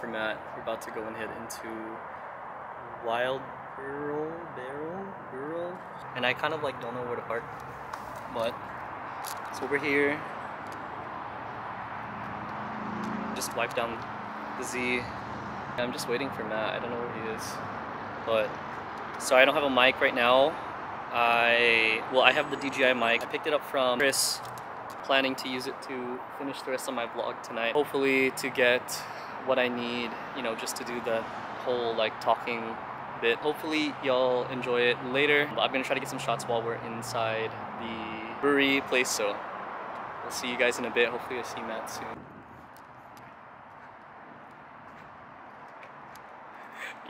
For Matt. We're about to go and head into Wild Barrel, Barrel, Barrel. And I kind of like don't know where to park, but so we're here. Just wipe down the Z. I'm just waiting for Matt. I don't know where he is, but so I don't have a mic right now. I well I have the DJI mic. I picked it up from Chris planning to use it to finish the rest of my vlog tonight. Hopefully to get what I need, you know, just to do the whole like talking bit. Hopefully y'all enjoy it later. I'm gonna try to get some shots while we're inside the brewery place, so we'll see you guys in a bit. Hopefully I see Matt soon.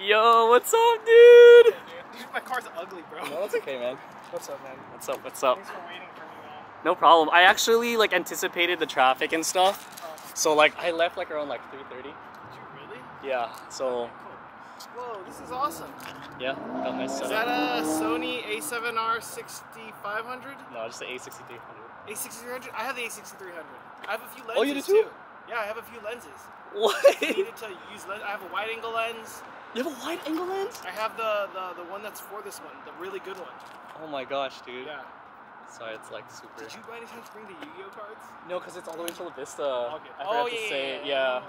Yo, what's up, dude? Dude, my car's ugly, bro. No, it's okay, man. What's up, man? What's up? What's up? Thanks for waiting for me, man. No problem. I actually like anticipated the traffic and stuff. So like I left like around like 3:30. Did you really? Yeah. So. Whoa, this is awesome. yeah, got my Is that a Sony A7R 6500? No, just the A6300. A6300? I have the A6300. I have a few lenses Oh, you do too? Yeah, I have a few lenses. What? I needed to use lens. I have a wide angle lens. you have a wide angle lens? I have the, the the one that's for this one, the really good one. Oh my gosh, dude. Yeah. Sorry, it's like super. Did you by any chance bring the Yu-Gi-Oh cards? No, because it's all the way to La Vista. Uh, okay. I oh forgot yeah, to say, yeah, yeah,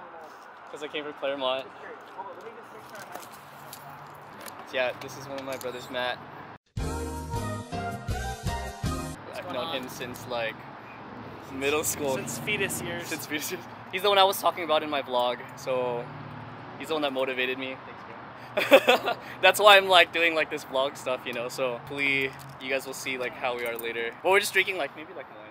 because I came from Claremont. Here, hold on, let me just make sure I have- Yeah, this is one of my brothers, Matt. I've known on? him since like middle school. Since fetus years. Since we- he's the one I was talking about in my vlog, so he's the one that motivated me. That's why I'm like doing like this vlog stuff, you know. So hopefully you guys will see like how we are later. But we're just drinking like maybe like wine.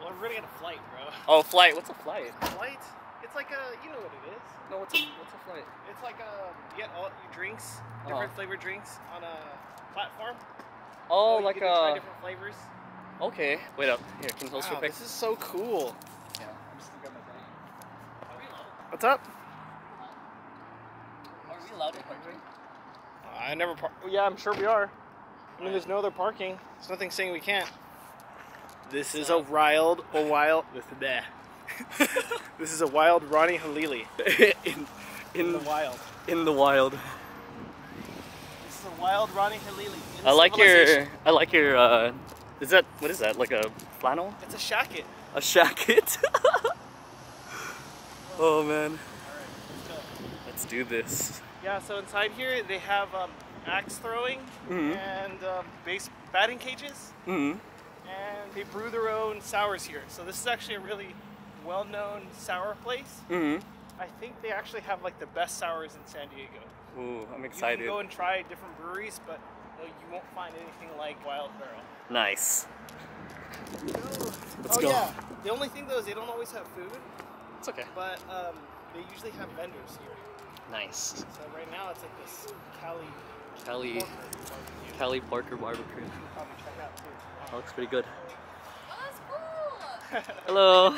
well, we're gonna get a flight, bro. Oh, flight. What's a flight? Flight? It's like a, you know what it is. No, what's a what's a flight? It's like a, you get all your drinks, different Uh-huh. flavored drinks on a platform. Oh, you like to try a. different flavors. Okay, wait up. Here, can you hold Wow, this is so cool. Yeah, I'm just gonna grab my bag. What's up? Are we allowed to park here? I never park. Yeah, I'm sure we are. I mean, there's no other parking. There's nothing saying we can't. This is a wild, a wild. This is there. this is a wild Ronnie Halili. in In in the wild. in the wild. This is a wild Ronnie Halili. I like your I like your uh is that what is that? Like a flannel? It's a shacket. A shacket? oh man. Let's do this. Yeah, so inside here they have um, axe throwing Mhm. and um, base batting cages, Mm-hmm. and they brew their own sours here. So this is actually a really well-known sour place. Mm-hmm. I think they actually have like the best sours in San Diego. Ooh, I'm excited. You can go and try different breweries, but no, you won't find anything like Wild Barrel. Nice. Let's oh go. yeah. The only thing though is they don't always have food, It's okay. but um, they usually have vendors here. Nice. So right now it's like this Cali Cali porker barbecue. Cali Parker barbecue. Probably check out too. That looks pretty good. Oh, that's cool. Hello.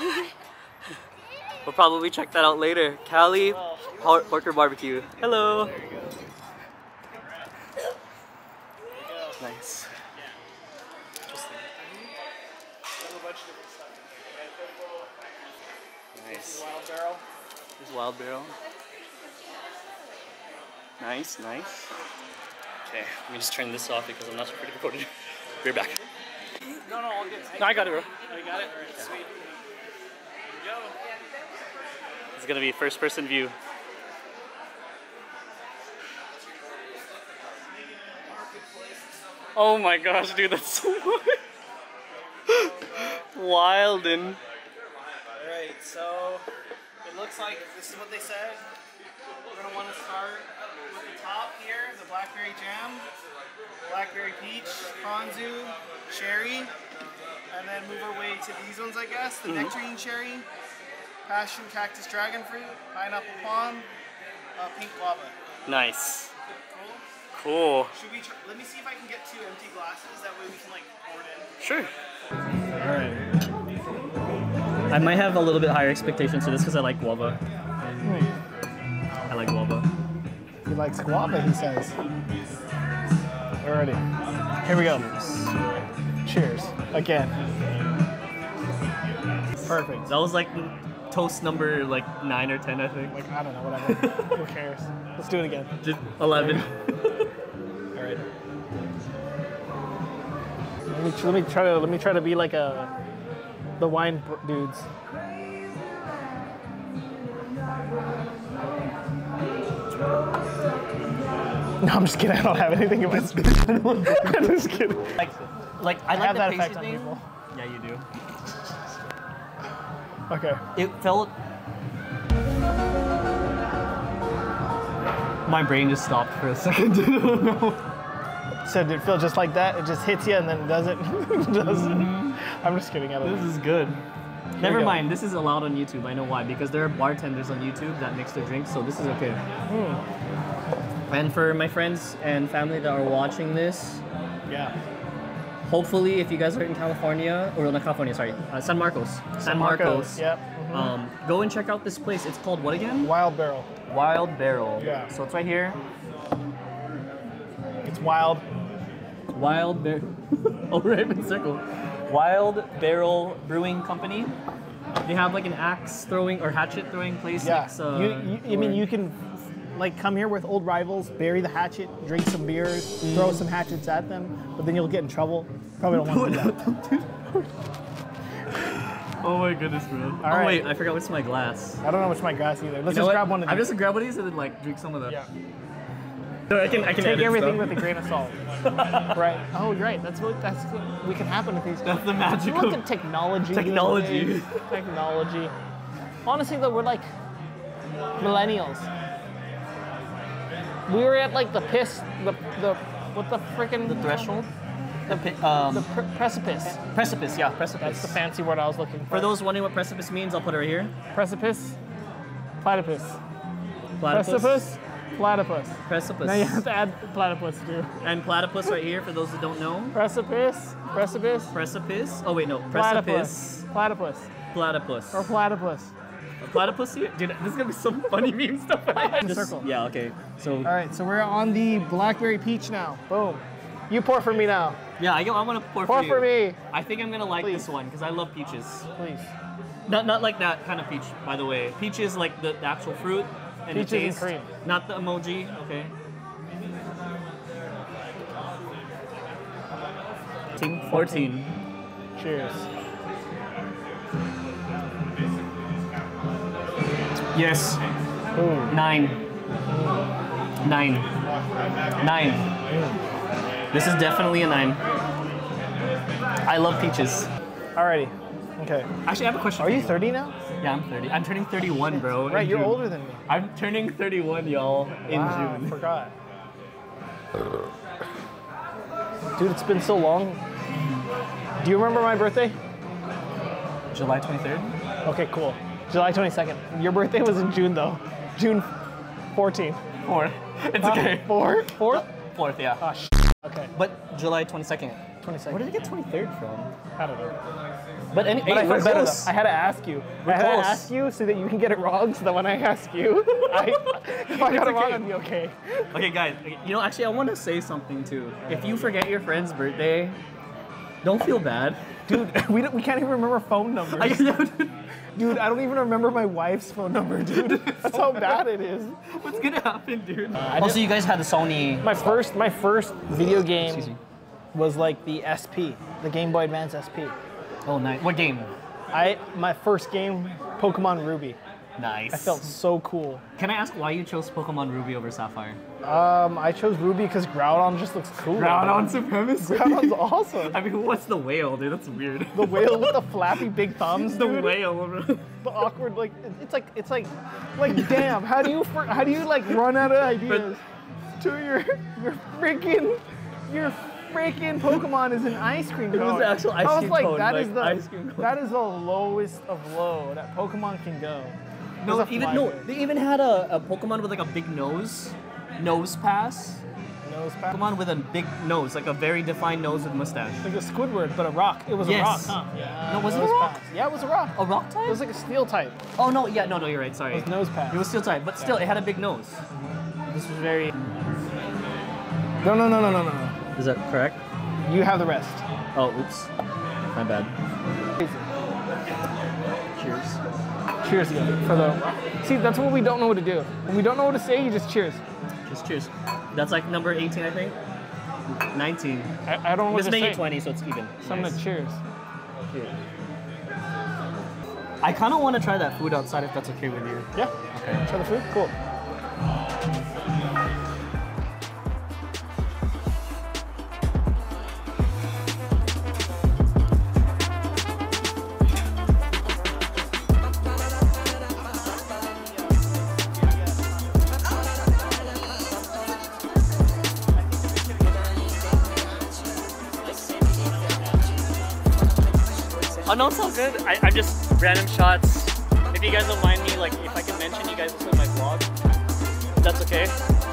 we'll probably check that out later. Cali Well, Por- Porker Barbecue. Hello. there you go. There you go. Nice. Interesting. There's a bunch of different stuff in here. Nice. Wild barrel. There's Wild Barrel. Nice, nice. Okay, let me just turn this off because I'm not pretty recorded. Be right back. No, no, all good. No, I got it, bro. Oh, you got it? Alright, sweet. Go. It's gonna be first person view. Oh my gosh, dude, that's so wild and Alright, so it looks like this is what they said. We're gonna want to start with the top here, the blackberry jam, blackberry peach, ponzu, cherry, and then move our way to these ones, I guess. The nectarine cherry, passion cactus dragon fruit, pineapple palm, uh, pink guava. nice. Cool. Cool. Should we? Tr- let me see if I can get two empty glasses. That way we can like pour it in. Sure. All right. I might have a little bit higher expectations for this because I like guava. I like guava. He likes guava, he says. Alrighty. Here we go. Cheers. Again. Perfect. That was like toast number like nine or ten, I think. Like I don't know, whatever. Who cares? Let's do it again. Just eleven. All right. Let me, let me try to let me try to be like a the wine dudes. No, I'm just kidding. I don't have anything in my I'm just kidding. like, like I I like have the that effect on thing. people. Yeah, you do. Okay. It felt. My brain just stopped for a second. I don't know. So did it feel just like that? It just hits you and then it doesn't. it doesn't. Mm-hmm. I'm just kidding. I don't This know. is good. Never go. mind. This is allowed on YouTube. I know why. Because there are bartenders on YouTube that mix their drinks, so this is okay. Hmm. And for my friends and family that are watching this, Yeah. hopefully, if you guys are in California or not California, sorry, uh, San Marcos, San, Marcos, Yep. mhm. um, go and check out this place. It's called what again? Wild Barrel. Wild Barrel. Yeah. So it's right here. It's wild. Wild Barrel. oh, Raven Circle. Wild Barrel Brewing Company. They have like an axe throwing or hatchet throwing place. Yeah. next, uh, you, you, I mean, you can like come here with old rivals, bury the hatchet, drink some beers, throw some hatchets at them, but then you'll get in trouble. Probably don't want to do that. Oh my goodness, bro. oh right. wait, I forgot what's my glass. I don't know which my glass either. Let's You know just what? grab one of these. I'm these. just gonna grab one of these and then like drink some of that. yeah. So I can I can Take everything stuff. with a grain of salt. right. Oh, you're right. That's what that's what we can happen with these. That's the magic Look of at technology. Technology. Technology. Honestly, though, we're like millennials. We were at like the piss, the the what the freaking the threshold. The um, the pr- precipice. precipice, yeah, precipice. That's the fancy word I was looking for. For those wondering what precipice means, I'll put it right here. precipice, platypus. Platypus. Precipice, platypus. Precipice. Now you have to add platypus too. And platypus right here for those that don't know. Precipice, precipice, Precipice. Oh wait, no. platypus, Precipice. platypus, Platypus. or platypus. Platypus here? Dude, this is gonna be some funny meme stuff. Just- Circle. Yeah, okay. So All right, so we're on the blackberry peach now. Boom. You pour for me now. yeah, I, I want to pour, Pour for, for me, I think I'm gonna like Please. this one because I love peaches. please. Not not like that kind of peach, by the way. Peach is like the, the actual fruit and Peaches the and cream. not the emoji. Okay. Team 14. Cheers. Yes. Boom. Nine. Nine. Nine. This is definitely a nine. I love peaches. Alrighty. Okay. Actually, I have a question. Are you 30 now? Yeah, I'm 30. I'm turning 31, bro. Right, you're June. older than me. I'm turning 31, y'all, in wow, June. forgot. Dude, it's been so long. Do you remember my birthday? July 23rd? Okay, cool. July 22nd. Your birthday was in June though. June 14th. Fourth. It's okay. Four? Fourth? Fourth, yeah. Oh, sh- Okay. But July 22nd. 22nd. Where did you get 23rd from? I don't know. But any, But hey, I we're better. though. I had to ask you. I had close. to ask you so that you can get it wrong. So that when I ask you, I, if I got it wrong, okay. I'd be okay. Okay, guys. You know, actually, I want to say something too. If you forget your friend's birthday, don't feel bad. Dude, we, don't, we can't even remember phone numbers. I, Dude, I don't even remember my wife's phone number, dude. That's how bad it is. what's gonna happen, dude? Uh, I also, you guys had the Sony. My first, my first video game was like the SP, the Game Boy Advance SP. Oh, nice. What game? I my first game, Pokemon Ruby. Nice. I felt so cool. Can I ask why you chose Pokemon Ruby over Sapphire? Um, I chose Ruby because Groudon just looks cool. Groudon supremacy. Groudon's awesome. I mean, what's the whale, dude? That's weird. The whale with the flappy big thumbs, the dude. whale. bro. The awkward, like it's like it's like, like damn. How do you how do you like run out of ideas? to your your freaking your freaking Pokemon is an ice cream cone. It was cone. the actual ice cream I was like, cone, that is like the ice cream cone. that is the lowest of low that Pokemon can go. No, a even no. there. They even had a, a Pokemon with like a big nose, Nosepass. Nose pass. Pokemon with a big nose, like a very defined nose with mustache. Like a Squidward, but a rock. It was Yes. a rock, huh? Yeah. No, was it a rock? pass. Yeah, it was a rock. A rock type? It was like a steel type. oh no, yeah, no, no, you're right. Sorry. It was Nosepass. It was still type, but still, it had a big nose. This was very. No, no, no, no, no, no, no. Is that correct? You have the rest. Oh, oops. My bad. Crazy. Cheers. Cheers for the. See, that's what we don't know what to do. When we don't know what to say, you just cheers. Just cheers. That's like number 18, I think. 19. I, I don't know what Let's make it 20 so it's even. So I'm Nice. gonna cheers. I kind of want to try that food outside if that's okay with you. Yeah. Okay. Try the food. Cool. Oh no, it's all good. I, I'm just random shots. If you guys don't mind me, like if I can mention you guys also in my vlog, that's okay.